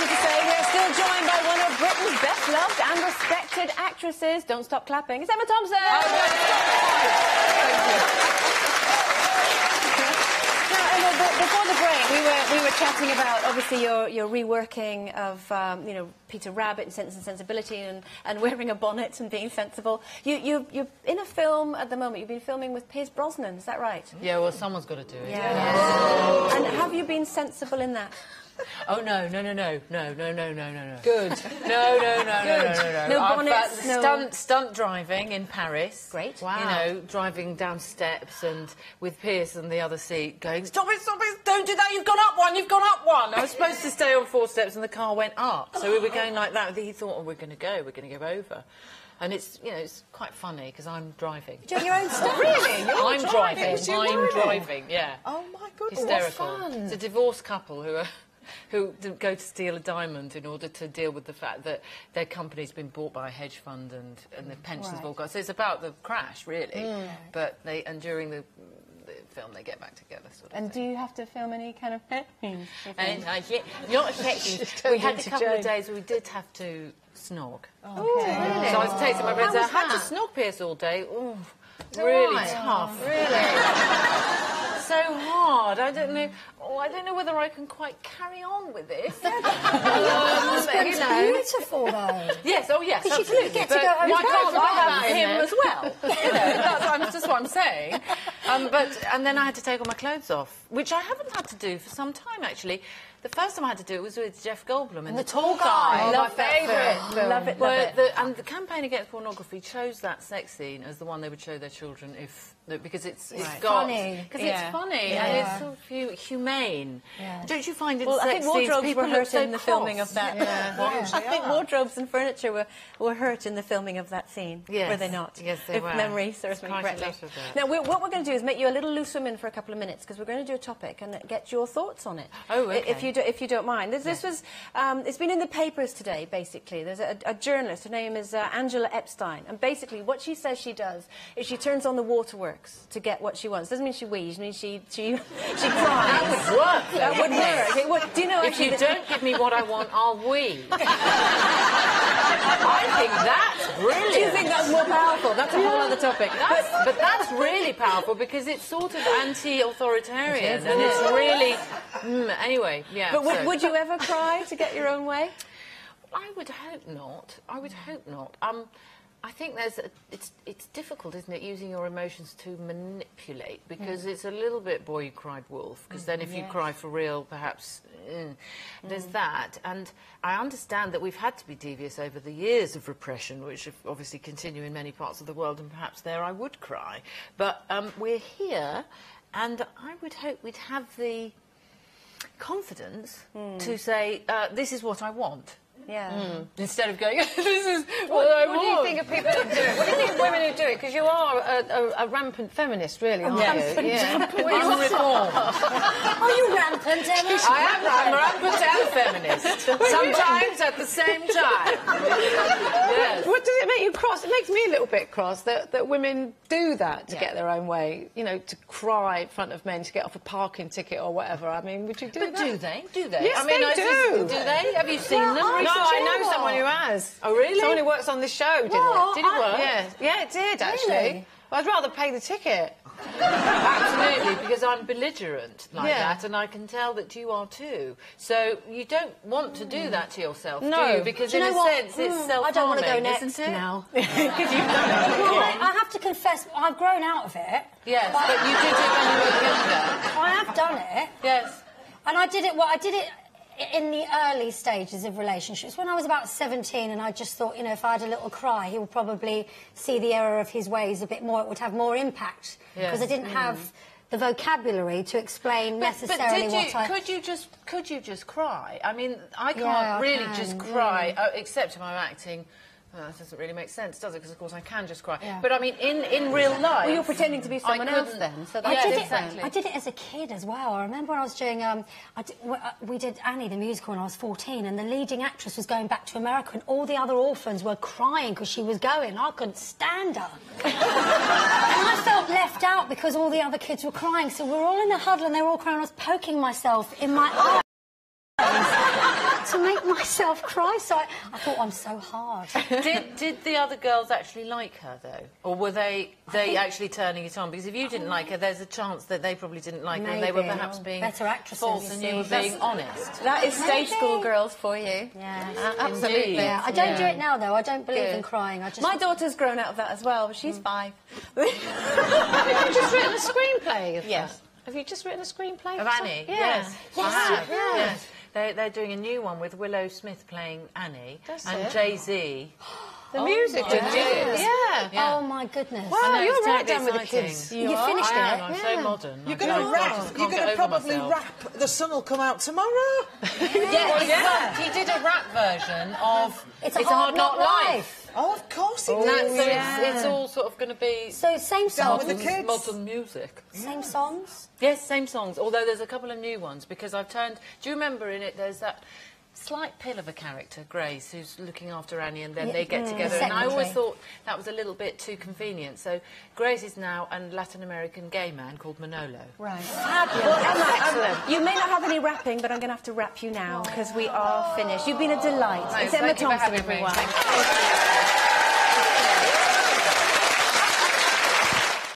delighted to say we're still joined by one of Britain's best loved and respected actresses. Don't stop clapping. It's Emma Thompson. Now, Emma, be- before the break, we were we were chatting about obviously your your reworking of um, you know Peter Rabbit and Sense and Sensibility and, and wearing a bonnet and being sensible. You you you're in a film at the moment. You've been filming with Pierce Brosnan. Is that right? Yeah, well, someone's got to do it. Yeah. And have you been sensible in that? Oh no, no, no, no, no, no, no, no, no, no. Good. No, no, no, no, no, no, no. No bonnets, uh, no- Stunt, stunt driving in Paris. Great. Wow. You know, driving down steps and with Pierce on the other seat going, stop it, stop it, don't do that, you've gone up one, you've gone up one. I was supposed to stay on four steps and the car went up. So we were going like that. He thought, oh, we're going to go, we're going to go over. And it's, you know, it's quite funny because I'm driving. Doing your own stuff. Really? I'm driving. Was you I'm driving? driving, yeah. Oh my goodness. hysterical. What fun. It's a divorced couple who are. Who go to steal a diamond in order to deal with the fact that their company's been bought by a hedge fund and, and the pensions have all gone. So it's about the crash, really. Mm. But they and during the, the film they get back together, sort of. And do you have to film any kind of scenes? And I, yeah, not sexy. we had a couple of days where we did have to snog. Oh, So I was texting my friends. I was had that? to snog Pierce all day. Ooh, really why? tough. Really. so hard. I don't know. Oh, I don't know whether I can quite carry on with this. um, you know. Beautiful though. Yes, oh yes, Because you didn't get to go home why can't I have him as well? you know, that's, I'm, just what I'm saying. Um, but and then I had to take all my clothes off, which I haven't had to do for some time actually. The first time I had to do it was with Jeff Goldblum and The, Tall Guy. Oh, Love my favourite. Love it, love it. the, and the campaign against pornography chose that sex scene as the one they would show their children if because it's it's Right. got Funny. because Yeah. it's funny Yeah. and it's sort of hu- humane. Yeah. Don't you find in Well, I think wardrobes were look hurt so in the filming of that. Yeah, I think wardrobes and furniture were, were hurt in the filming of that scene. Yes. Were they not? Yes, they if were. memory serves me correctly. lot of it. Now, we what we're going to do is make you a little loose woman for a couple of minutes because we're going to do a topic and get your thoughts on it. Oh, I- If you, do, if you don't mind. This, this was, um, it's been in the papers today, basically. There's a, a journalist, her name is uh, Angela Epstein, and basically what she says she does is she turns on the waterworks to get what she wants. Doesn't mean she weeps, means she, she, she cries. That would work. That would work. It would- do you know If actually you don't give me what I want, I'll weep. I think that's brilliant. Do you think that's more powerful? That's a whole other topic. That's, but that's really powerful because it's sort of anti-authoritarian and it's really. Mm, anyway, yeah. But would, so- would you ever cry to get your own way? I would hope not. I would hope not. Um, I think there's a, it's it's difficult, isn't it, using your emotions to manipulate because it's a little bit boy you cried wolf. Because then if you cry for real, perhaps mm, there's that. And I understand that we've had to be devious over the years of repression, which obviously continue in many parts of the world, and perhaps there I would cry. But um, we're here, and I would hope we'd have the confidence to say uh, this is what I want. Yeah. Mm. Instead of going, this is what, I What do you think of people who do it? What do you think of women who do it? Because you are a, a, a rampant feminist, really, aren't rampant, you? Yeah. Unreformed. Are you rampant, Emma? I am. I'm rampant and feminist. Sometimes at the same time. yes. What cross? It makes me a little bit cross that, that women do that to Yeah. get their own way. You know, to cry in front of men to get off a parking ticket or whatever. I mean, would you do But that? do they? Do they? Yes, I mean, they I do. just- do they? Have you seen them No, recently? I know someone who has. Oh, really? Someone who works on this show did What? it. Did it I- work? Yeah, yeah, it did actually. Really? Well, I'd rather pay the ticket. Absolutely, because I'm belligerent like Yeah. that, and I can tell that you are too. So you don't want to do that to yourself, No. do you? Because Do you in know a what? sense, it's Mm, self-harming, I don't want to go next now. Well, I, I have to confess, I've grown out of it. Yes, but you did it when you were younger. I have done it. Yes. And I did it, well, I did it in the early stages of relationships. When I was about 17 and I just thought, you know, if I had a little cry, he would probably see the error of his ways a bit more. It would have more impact. Because I didn't have the vocabulary to explain But, but necessarily did you, what I... could you just could you just cry? I mean, I can't Yeah, I really can, just cry, uh, except if I'm acting. Well, that doesn't really make sense, does it? Because of course I can just cry. Yeah. But I mean, in, in real life, Well, you're pretending to be someone else then, so I that's did, different. it, I did it as a kid as well. I remember when I was doing, um, I did, uh, we did Annie the musical when I was 14, and the leading actress was going back to America, and all the other orphans were crying because she was going. I couldn't stand her. and I felt left out because all the other kids were crying, so we were all in the huddle and they were all crying. I was poking myself in my eyes. Had to make myself cry. So I, I thought I'm so hard. did, did the other girls actually like her though, or were they they actually turning it on? Because if you didn't oh. like her, there's a chance that they probably didn't like her, they were perhaps oh, being Better actresses, false, you and you were being honest. That is stage Maybe. school girls for you. Yeah. Uh, Absolutely. Yeah, I don't do it now though. I don't believe in crying. I just My daughter's grown out of that as well, but she's mm. five. Have you just written a screenplay of Yes. that? Have you just written a screenplay Of Annie, Yeah. yes, I have. yeah. Yes, they, they're doing a new one with Willow Smith playing Annie That's and it. Jay Z. The music, oh my didn't you? goodness. Yeah. Yeah. Oh my goodness. Wow, know, you're right down with the kids. You finished I am, it? I'm Yeah. so modern. You're going to I rap. You're going to probably myself. rap. The sun will come out tomorrow. Yes, yeah. He did a rap version of It's a hard knock life. Oh, of course it And that's, is. so it's, it's all sort of going to be So same Down songs. with the kids. modern music. Same songs. Yes, same songs. Although there's a couple of new ones because I've turned. Do you remember in it? There's that slight pill of a character, Grace, who's looking after Annie, and then Yeah, they get mm, together. the And I always thought that was a little bit too convenient. So Grace is now a Latin American gay man called Manolo. Right. Well, Emma, um, you may not have any rapping, but I'm going to have to wrap you now because we are finished. You've been a delight. Thanks. It's Emma Thank you for Thompson, me. everyone.